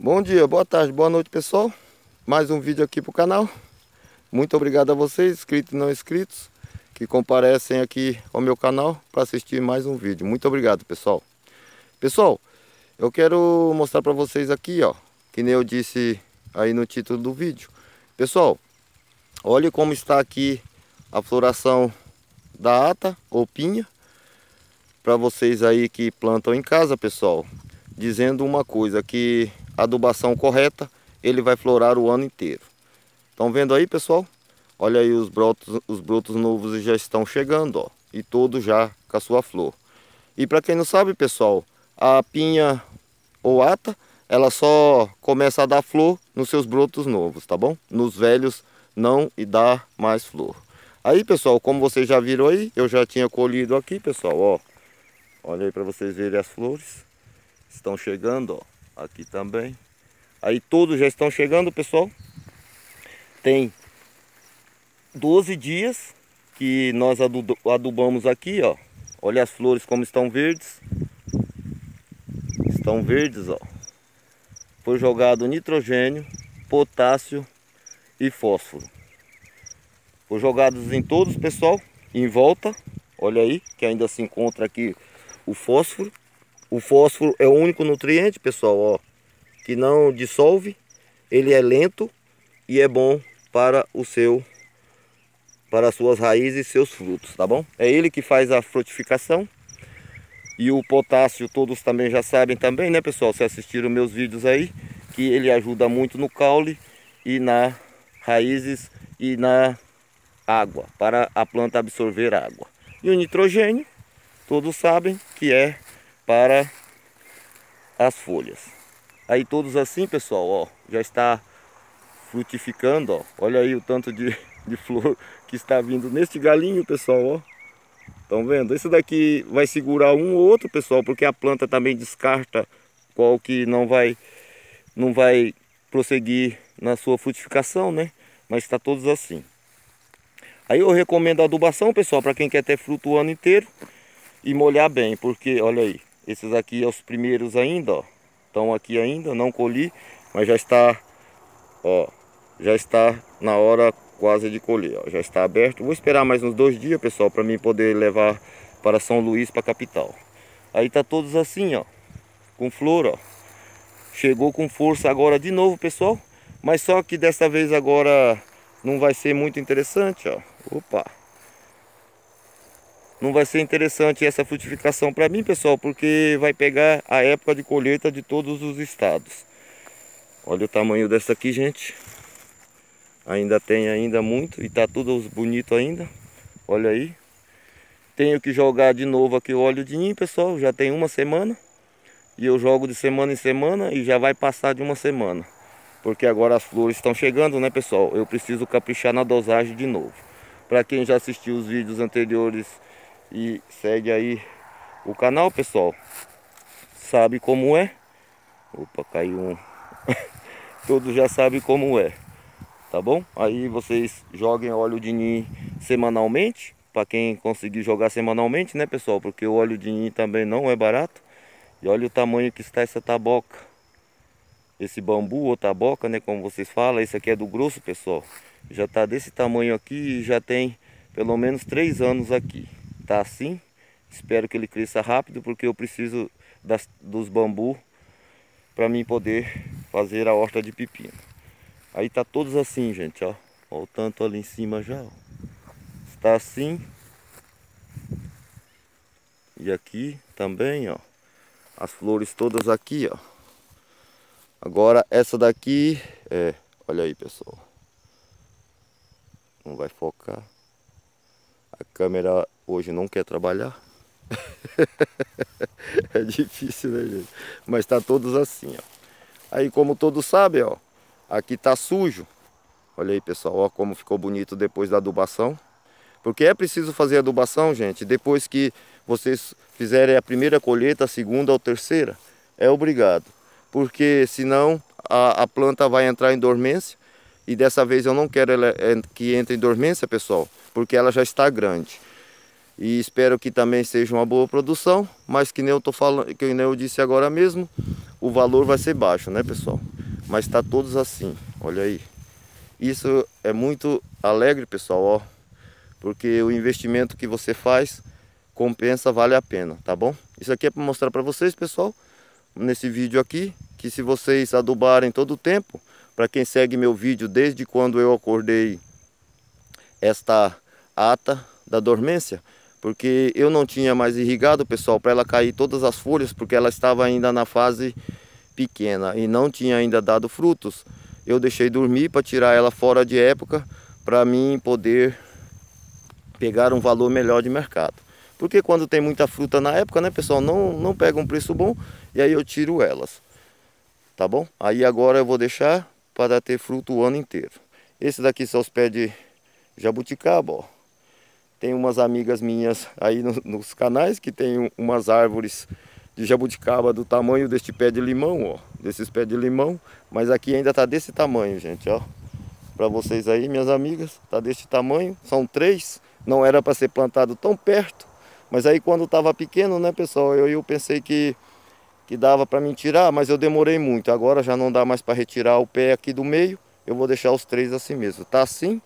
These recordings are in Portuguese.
Bom dia, boa tarde, boa noite pessoal. Mais um vídeo aqui para o canal. Muito obrigado a vocês, inscritos e não inscritos Que comparecem aqui ao meu canal para assistir mais um vídeo. Muito obrigado pessoal. Pessoal, eu quero mostrar para vocês aqui ó Que nem eu disse aí no título do vídeo. Pessoal, olhe como está aqui a floração da ata ou pinha Para vocês aí que plantam em casa pessoal. Dizendo uma coisa que adubação correta, ele vai florar o ano inteiro. Estão vendo aí, pessoal? Olha aí os brotos, os brotos novos já estão chegando, ó, e todos já com a sua flor. E para quem não sabe, pessoal, a pinha ou ata, ela só começa a dar flor nos seus brotos novos, tá bom? Nos velhos não e dá mais flor. Aí, pessoal, como vocês já viram aí, eu já tinha colhido aqui, pessoal, ó. Olha aí para vocês verem as flores. Estão chegando, ó. Aqui também. Aí todos já estão chegando, pessoal. Tem 12 dias que nós adubamos aqui, ó. Olha as flores como estão verdes. Estão verdes, ó. Foi jogado nitrogênio, potássio e fósforo. Foi jogados em todos, pessoal, em volta. Olha aí, que ainda se encontra aqui o fósforo. O fósforo é o único nutriente, pessoal, ó, que não dissolve. Ele é lento e é bom para o seu para as suas raízes e seus frutos, tá bom? É ele que faz a frutificação. E o potássio todos também já sabem também, né, pessoal? Se assistiram meus vídeos aí, que ele ajuda muito no caule e na raízes e na água, para a planta absorver água. E o nitrogênio, todos sabem que é para as folhas. Aí todos assim, pessoal, ó, já está frutificando, ó. Olha aí o tanto de, de flor que está vindo neste galinho, pessoal, ó. Estão vendo? Esse daqui vai segurar um ou outro, pessoal, porque a planta também descarta qual que não vai não vai prosseguir na sua frutificação, né? Mas está todos assim. Aí eu recomendo a adubação, pessoal, para quem quer ter fruto o ano inteiro e molhar bem, porque olha aí, esses aqui são os primeiros ainda, ó. Estão aqui ainda, não colhi, mas já está, ó, já está na hora quase de colher, ó. Já está aberto. Vou esperar mais uns dois dias, pessoal, para mim poder levar para São Luís, para a capital. Aí tá todos assim, ó, com flor, ó. Chegou com força agora de novo, pessoal. Mas só que dessa vez agora não vai ser muito interessante, ó. Opa! Não vai ser interessante essa frutificação para mim, pessoal, porque vai pegar a época de colheita de todos os estados. Olha o tamanho dessa aqui, gente. Ainda tem ainda muito e tá tudo bonito ainda. Olha aí. Tenho que jogar de novo aqui o óleo de ninho, pessoal. Já tem uma semana. E eu jogo de semana em semana e já vai passar de uma semana. Porque agora as flores estão chegando, né, pessoal? Eu preciso caprichar na dosagem de novo. Para quem já assistiu os vídeos anteriores e segue aí o canal, pessoal. Sabe como é? Opa, caiu um. Todos já sabem como é. Tá bom? Aí vocês joguem óleo de ninho semanalmente. Para quem conseguir jogar semanalmente, né, pessoal? Porque o óleo de ninho também não é barato. E olha o tamanho que está essa taboca. Esse bambu ou taboca, né, como vocês falam. Esse aqui é do grosso, pessoal. Já está desse tamanho aqui e já tem pelo menos três anos aqui tá assim. Espero que ele cresça rápido porque eu preciso das, dos bambu para mim poder fazer a horta de pepino. Aí tá todos assim, gente, ó. Ó o tanto ali em cima já, ó. Está assim. E aqui também, ó. As flores todas aqui, ó. Agora essa daqui, é, olha aí, pessoal. Não vai focar. A câmera hoje não quer trabalhar. é difícil, né, gente? Mas tá todos assim, ó. Aí, como todos sabem, ó, aqui tá sujo. Olha aí, pessoal, ó, como ficou bonito depois da adubação. Porque é preciso fazer adubação, gente, depois que vocês fizerem a primeira colheita, a segunda ou terceira. É obrigado. Porque senão a, a planta vai entrar em dormência. E dessa vez eu não quero ela, é, que entre em dormência, pessoal, porque ela já está grande. E espero que também seja uma boa produção, mas que nem eu tô falando, que nem eu disse agora mesmo, o valor vai ser baixo, né, pessoal? mas está todos assim, olha aí. Isso é muito alegre, pessoal, ó, porque o investimento que você faz compensa, vale a pena, tá bom? Isso aqui é para mostrar para vocês, pessoal, nesse vídeo aqui, que se vocês adubarem todo o tempo, para quem segue meu vídeo desde quando eu acordei esta ata da dormência, porque eu não tinha mais irrigado, pessoal, para ela cair todas as folhas, porque ela estava ainda na fase pequena e não tinha ainda dado frutos. Eu deixei dormir para tirar ela fora de época, para mim poder pegar um valor melhor de mercado. Porque quando tem muita fruta na época, né, pessoal, não, não pega um preço bom e aí eu tiro elas. Tá bom? Aí agora eu vou deixar para ter fruto o ano inteiro. Esse daqui são os pés de jabuticaba, ó. Tem umas amigas minhas aí no, nos canais que tem umas árvores de jabuticaba do tamanho deste pé de limão, ó. Desses pés de limão, mas aqui ainda tá desse tamanho, gente, ó. Para vocês aí, minhas amigas, tá deste tamanho. São três, não era para ser plantado tão perto, mas aí quando estava pequeno, né, pessoal, eu, eu pensei que, que dava para me tirar, mas eu demorei muito. Agora já não dá mais para retirar o pé aqui do meio, eu vou deixar os três assim mesmo. Tá assim,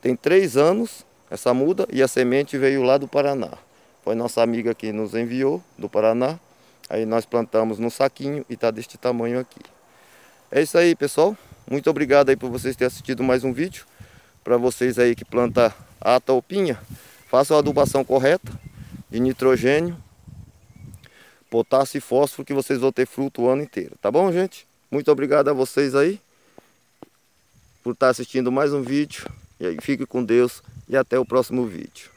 tem três anos essa muda e a semente veio lá do Paraná. Foi nossa amiga que nos enviou do Paraná. Aí nós plantamos no saquinho e está deste tamanho aqui. É isso aí, pessoal. Muito obrigado aí por vocês terem assistido mais um vídeo. Para vocês aí que planta ata ou pinha, façam a adubação correta de nitrogênio, potássio e fósforo que vocês vão ter fruto o ano inteiro. Tá bom, gente? Muito obrigado a vocês aí por estar assistindo mais um vídeo. E aí, fique com Deus e até o próximo vídeo.